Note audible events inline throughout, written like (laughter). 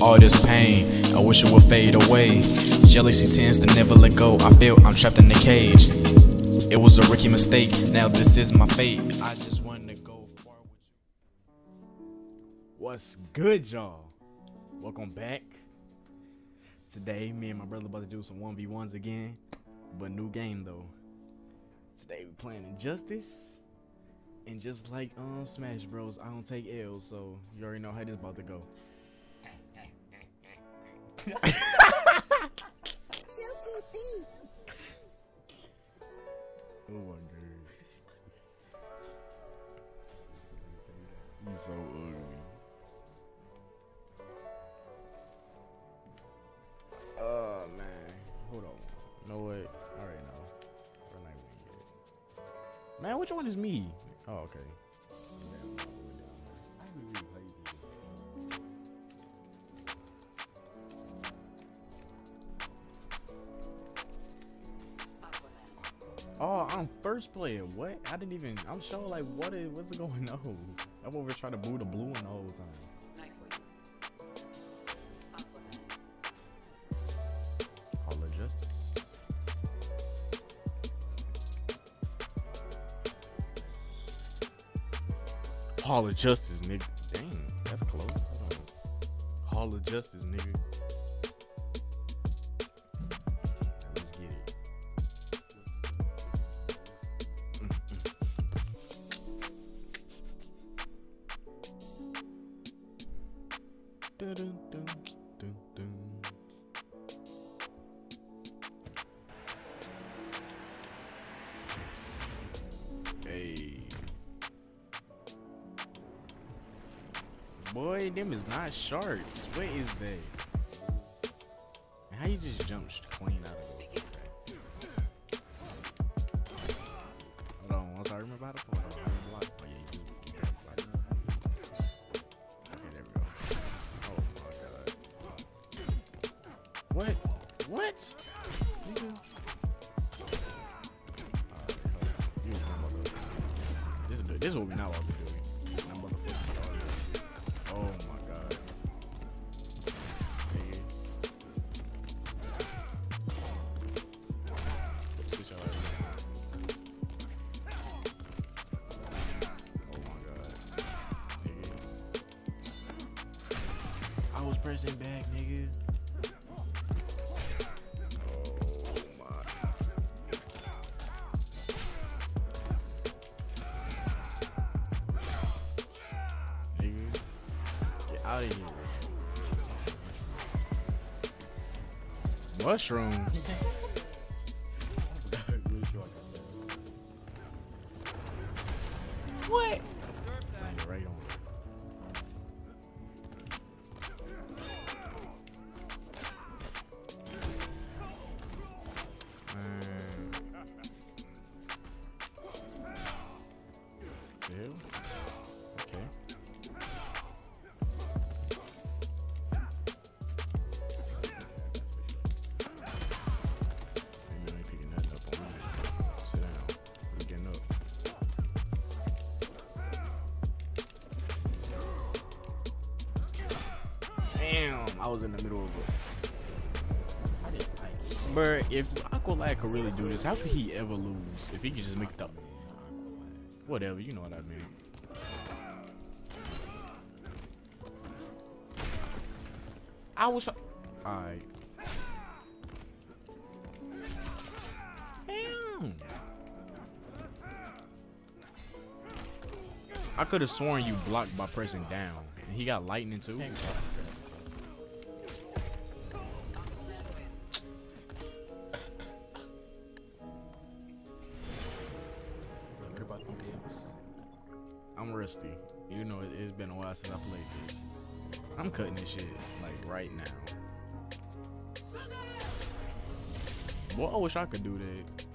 All this pain, I wish it would fade away. Jealousy tends to never let go. I feel I'm trapped in the cage. It was a rookie mistake. Now this is my fate. I just want to go far with you. What's good, y'all? Welcome back. Today, me and my brother about to do some 1v1s again, but new game though. Today we playing Injustice. And just like um Smash Bros, I don't take L's, so you already know how this about to go. Oh. You so ugly. Oh man. Hold on. You know what? Alright now. Man, which one is me? Oh, okay. Oh, I'm first player. What? I didn't even. I'm sure. Like, what is what's going (laughs) on? I'm over trying to move the blue one the whole time. Hall of Justice. Hall of Justice, nigga. Dang, that's close. Hall of Justice, nigga. Not sharks. What is that? How you just jump clean out of it? Hold on, once I remember how to hold I. Oh. Okay, there we go. Oh my god. What? What? Nigga. This is this is what we not about Pressing back, nigga. Oh. Nigga. Get out of here. Mushrooms. Damn, I was in the middle of it. But didn't like if Aqualad could really do this, how could he ever lose? If he could just make the whatever, you know what I mean. I was alright. Damn. I could have sworn you blocked by pressing down. And he got lightning too. I'm cutting this shit like right now. Boy, I wish I could do that.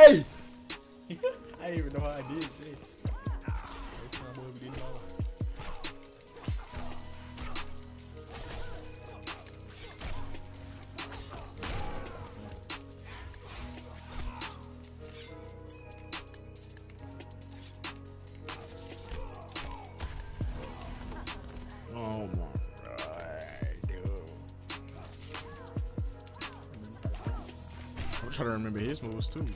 (laughs) I didn't even know how I did Jay. First time I ever did in my. Oh my god, dude. I'm trying to remember his moves too.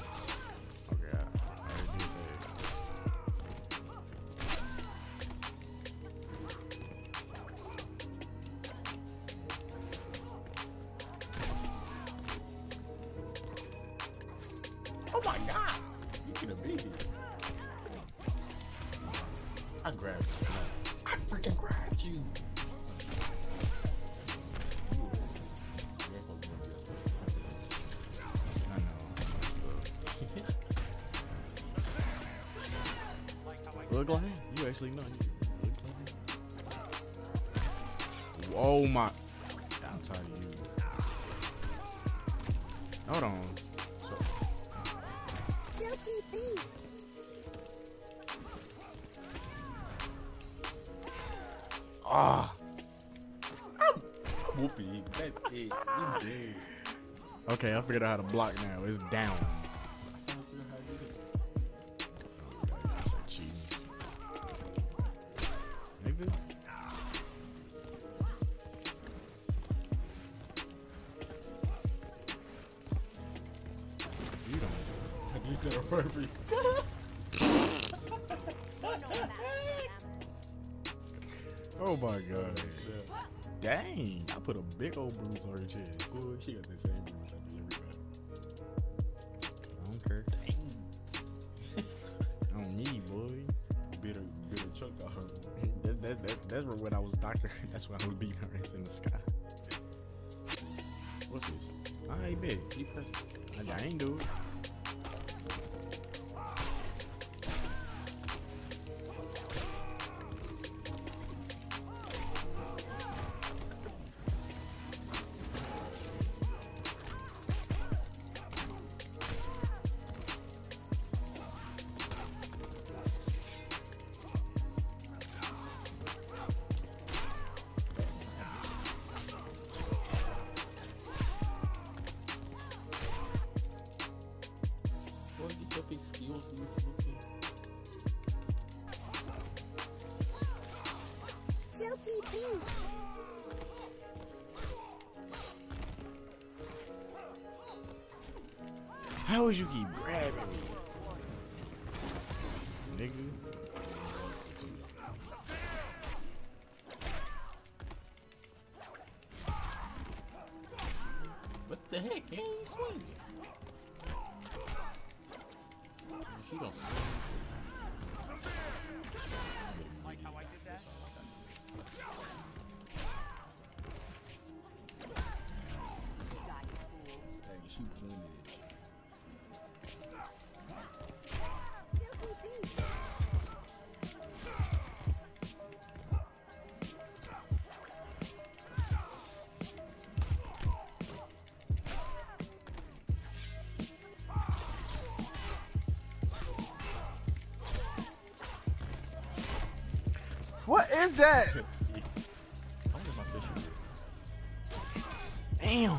My god! You could have beat it. I grabbed you. I freaking grabbed you. You were- you ain't supposed to be this way. I know. (laughs) Look like you actually know. You look like Oh my! I'm tired of you. Hold on. Ah. It. Okay, I figured out how to block now. It's down. Don't. Did that on purpose. Oh my god. Dang. I put a big old bruise on her chest. Boy, she got the same bruise I do everybody. I don't care. (laughs) On me, boy. Bitter, bitter chunk I heard. (laughs) that, that, that, that's when I was doctor. (laughs) That's when I was beating her ass in the sky. What's this? I. He pressed. I, I ain't do it. How would you keep grabbing me? Nigga. What the heck? He ain't swinging. She don't. Like how I did that? Dang, she pointed at is that? Damn.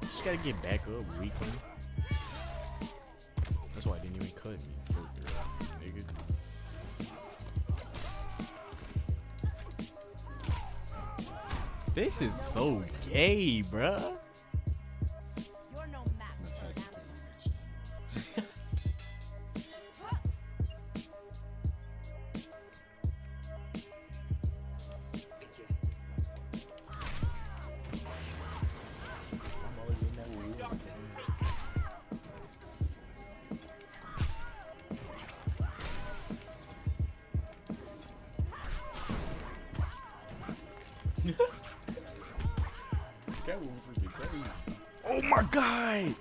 Just gotta get back up, weakling. That's why I didn't even cut me. This is so gay, bruh. Oh my god!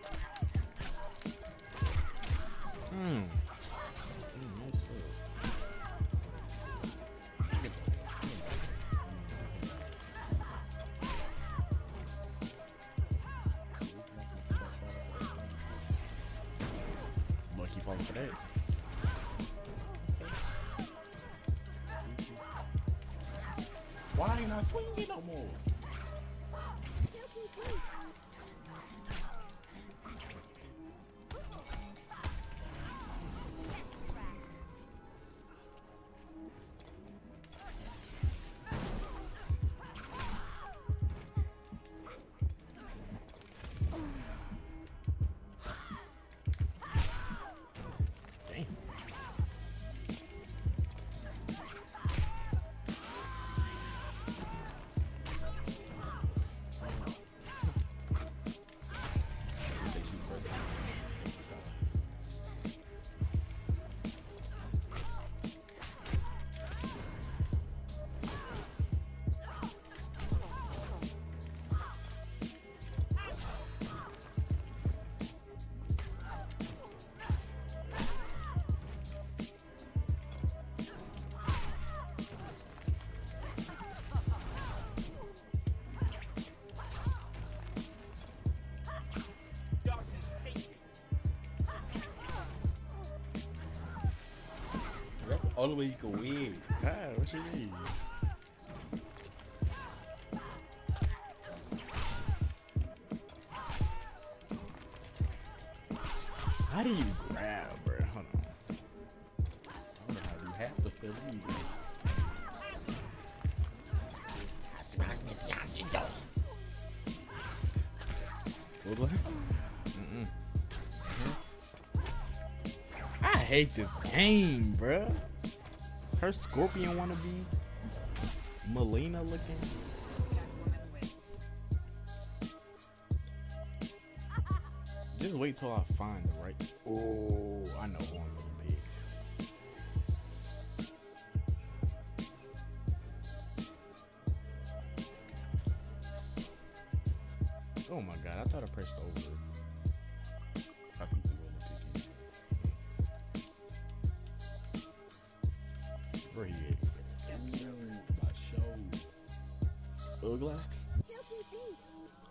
Hmm. Mm, only way you can win. Ah, what you mean? How do you grab, bro? Hold on. I don't know how to do half the stuff you do. What was that? Mm-mm. I hate this game, bruh. Her scorpion wanna be Mileena looking. Just wait till I find the right. Oh, I know one little bit. Oh my god, I thought I pressed over. Show. Ugly?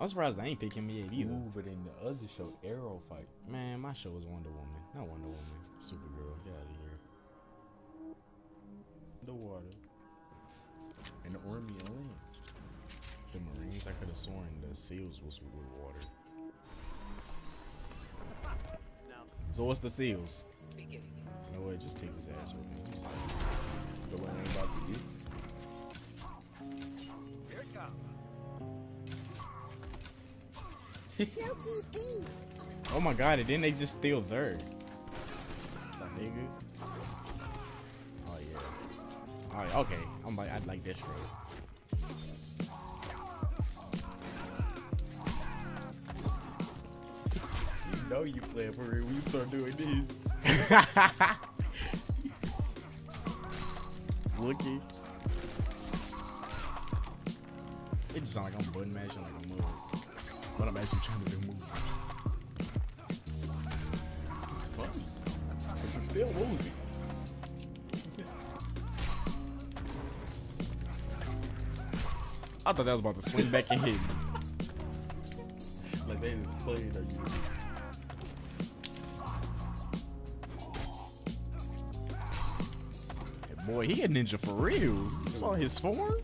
I'm surprised they ain't picking me yet either. Ooh, but in the other show, Arrow fight. Man, my show is Wonder Woman. Not Wonder Woman. Supergirl. Get out of here. The water. And the army on land. The Marines, I could have sworn the SEALs was with water. So what's the SEALs? You know what? Just take his ass with me. You said- The one ain't about to get. Oh my god, and then they just steal. That nigga. Oh yeah. Yeah, okay. I'm like I'd like that straight. You know you playing for real when you start doing this. (laughs) Looky. It just sound like I'm button mashing like a mug. But I'm actually trying to do moves. It's funny. But you're still losing. I thought that was about to swing back and hit me. (laughs) Like they just played or you. Boy, he a ninja for real. You saw his form?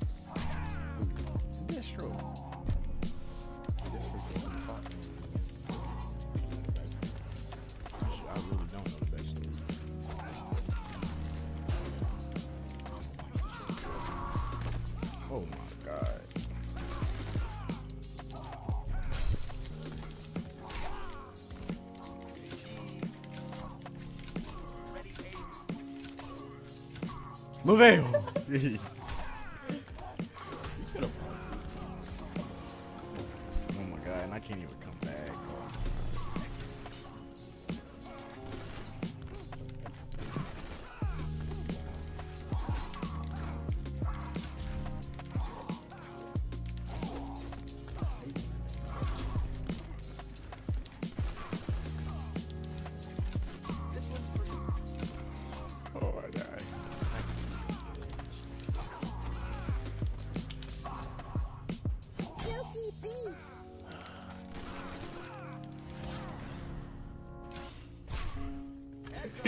Move it. (laughs)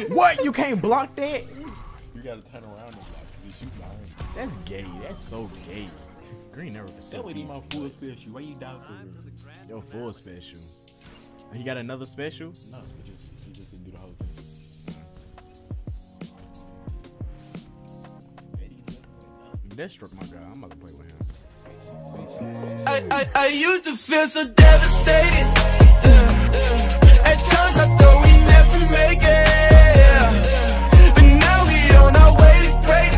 what? You can't block that? You gotta turn around and block because he's shooting behind you. That's gay. That's so gay. Green never That so way, need my easy. full special. Why you down for me? Your full special. He got another special? No, he just he just didn't do the whole thing. That struck my guy. I'm about to play with him. I, I, I used to feel so devastated. Uh, uh. At times I thought we never make it. great